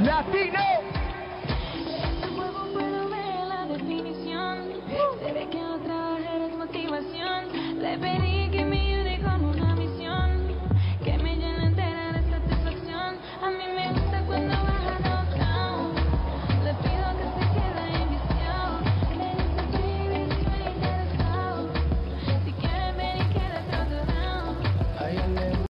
Latino.